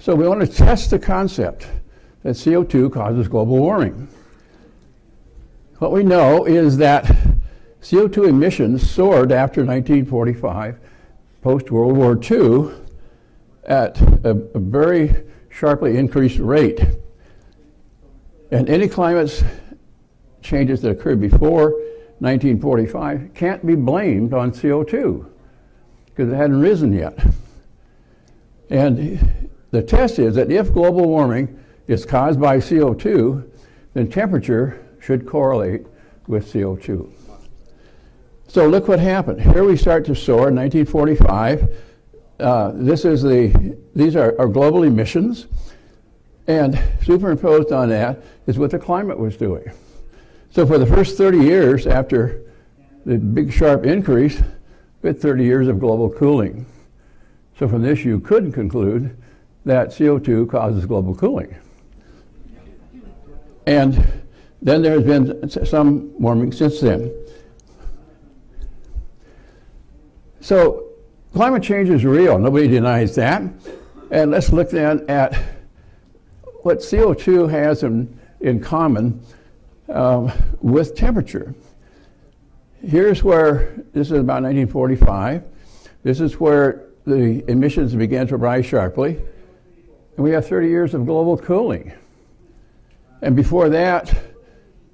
So we want to test the concept that CO2 causes global warming. What we know is that CO2 emissions soared after 1945, post World War II, at a, a very sharply increased rate. And any climate changes that occurred before 1945 can't be blamed on CO2 because it hadn't risen yet. And the test is that if global warming is caused by CO2, then temperature should correlate with CO2. So look what happened. Here we start to soar in 1945. Uh, this is the, these are, are global emissions. And superimposed on that is what the climate was doing. So for the first 30 years after the big sharp increase, we had 30 years of global cooling. So from this you could conclude that CO2 causes global cooling. And then there has been some warming since then. So climate change is real. Nobody denies that. And let's look then at what CO2 has in, in common um, with temperature. Here's where, this is about 1945. This is where the emissions began to rise sharply. And we have 30 years of global cooling. And before that,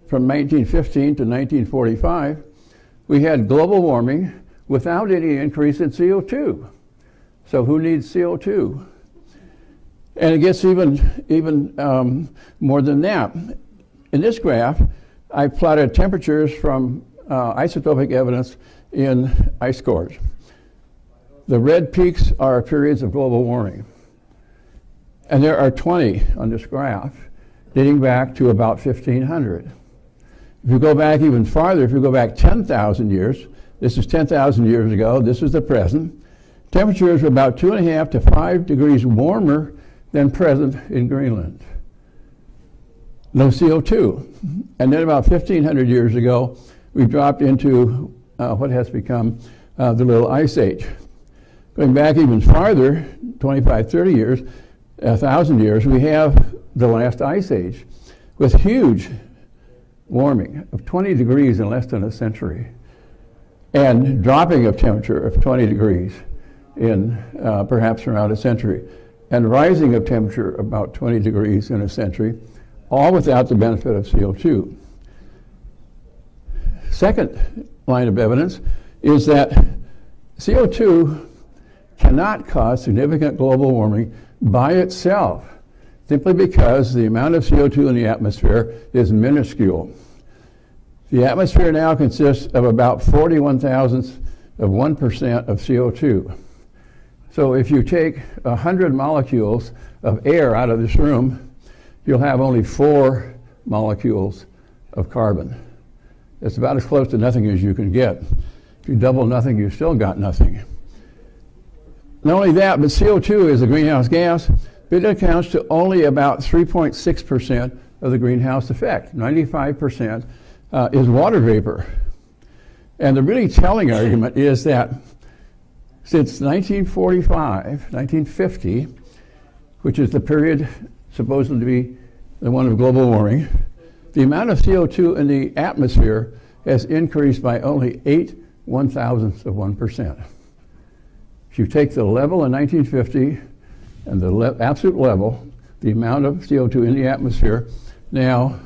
from 1915 to 1945, we had global warming without any increase in CO2. So who needs CO2? And it gets even, even um, more than that. In this graph, I plotted temperatures from uh, isotopic evidence in ice cores. The red peaks are periods of global warming. And there are 20 on this graph dating back to about 1500. If you go back even farther, if you go back 10,000 years, this is 10,000 years ago, this is the present, temperatures are about two and a half to five degrees warmer than present in Greenland. No CO2. And then about 1,500 years ago, we dropped into uh, what has become uh, the Little Ice Age. Going back even farther, 25, 30 years, 1,000 years, we have the last ice age with huge warming of 20 degrees in less than a century and dropping of temperature of 20 degrees in uh, perhaps around a century and rising of temperature about 20 degrees in a century, all without the benefit of CO2. Second line of evidence is that CO2 cannot cause significant global warming by itself simply because the amount of CO2 in the atmosphere is minuscule. The atmosphere now consists of about 41 thousandths of 1% of CO2. So if you take 100 molecules of air out of this room, you'll have only four molecules of carbon. It's about as close to nothing as you can get. If you double nothing, you've still got nothing. Not only that, but CO2 is a greenhouse gas, but it accounts to only about 3.6% of the greenhouse effect. 95% uh, is water vapor. And the really telling argument is that since 1945, 1950, which is the period supposed to be the one of global warming, the amount of CO2 in the atmosphere has increased by only 8 one thousandths of 1%. If you take the level in 1950 and the le absolute level, the amount of CO2 in the atmosphere, now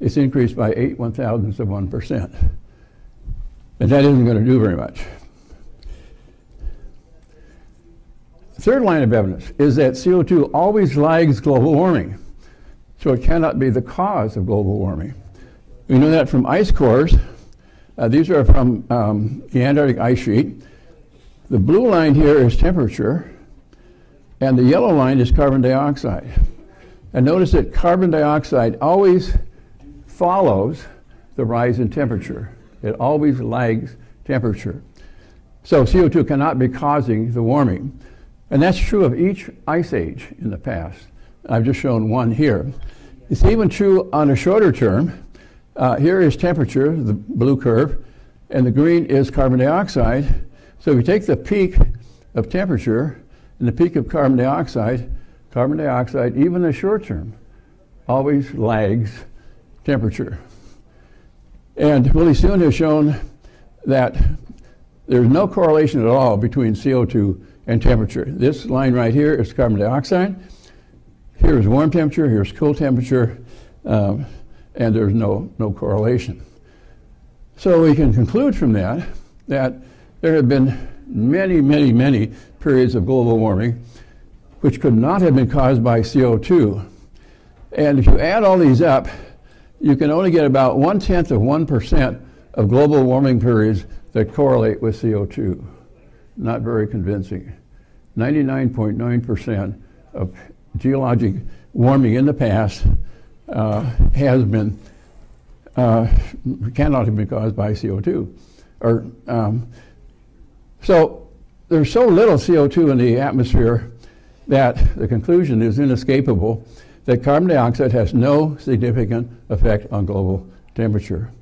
it's increased by 8 one thousandths of 1%. And that isn't going to do very much. Third line of evidence is that CO2 always lags global warming, so it cannot be the cause of global warming. We know that from ice cores. Uh, these are from um, the Antarctic ice sheet. The blue line here is temperature, and the yellow line is carbon dioxide. And notice that carbon dioxide always follows the rise in temperature. It always lags temperature. So CO2 cannot be causing the warming. And that's true of each ice age in the past. I've just shown one here. It's even true on a shorter term. Uh, here is temperature, the blue curve, and the green is carbon dioxide. So if you take the peak of temperature and the peak of carbon dioxide, carbon dioxide, even in the short term, always lags temperature. And Willie Soon has shown that there's no correlation at all between CO2 and temperature. This line right here is carbon dioxide. Here's warm temperature, here's cool temperature, um, and there's no, no correlation. So we can conclude from that that there have been many, many, many periods of global warming which could not have been caused by CO2. And if you add all these up, you can only get about one tenth of 1% of global warming periods that correlate with CO2. Not very convincing. 99.9% of geologic warming in the past uh, has been, uh, cannot have been caused by CO2. Or, um, so there's so little CO2 in the atmosphere that the conclusion is inescapable that carbon dioxide has no significant effect on global temperature.